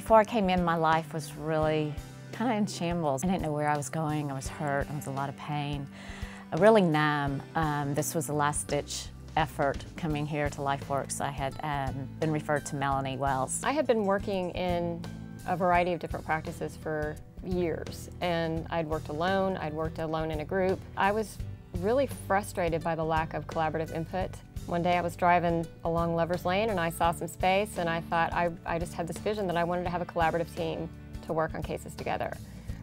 Before I came in, my life was really kind of in shambles. I didn't know where I was going. I was hurt. I was a lot of pain. Really numb. Um, this was a last-ditch effort coming here to LifeWorks. I had um, been referred to Melanie Wells. I had been working in a variety of different practices for years and I'd worked alone, I'd worked alone in a group. I was really frustrated by the lack of collaborative input. One day I was driving along Lover's Lane and I saw some space and I thought I, I just had this vision that I wanted to have a collaborative team to work on cases together.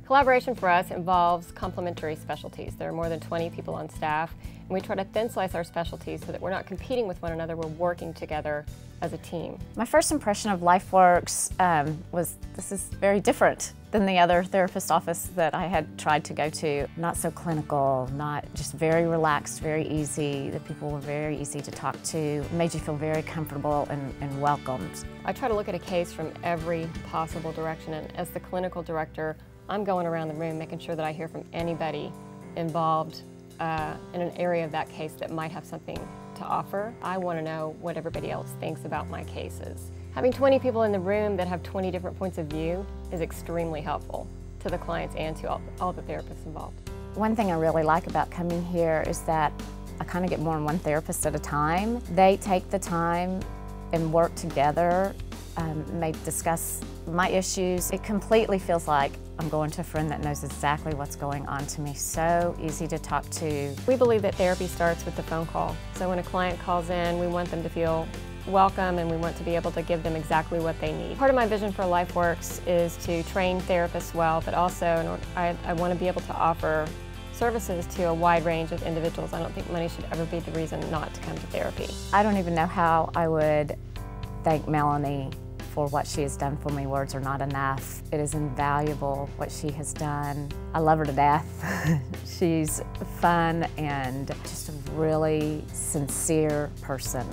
Collaboration for us involves complementary specialties. There are more than 20 people on staff, and we try to thin slice our specialties so that we're not competing with one another, we're working together as a team. My first impression of LifeWorks um, was this is very different than the other therapist office that I had tried to go to. Not so clinical, not just very relaxed, very easy. The people were very easy to talk to, it made you feel very comfortable and, and welcomed. I try to look at a case from every possible direction, and as the clinical director, I'm going around the room making sure that I hear from anybody involved uh, in an area of that case that might have something to offer. I want to know what everybody else thinks about my cases. Having 20 people in the room that have 20 different points of view is extremely helpful to the clients and to all, all the therapists involved. One thing I really like about coming here is that I kind of get more than one therapist at a time. They take the time and work together um, may discuss my issues. It completely feels like I'm going to a friend that knows exactly what's going on to me. So easy to talk to. We believe that therapy starts with the phone call. So when a client calls in, we want them to feel welcome and we want to be able to give them exactly what they need. Part of my vision for LifeWorks is to train therapists well, but also I, I want to be able to offer services to a wide range of individuals. I don't think money should ever be the reason not to come to therapy. I don't even know how I would thank Melanie for what she has done for me. Words are not enough. It is invaluable what she has done. I love her to death. She's fun and just a really sincere person.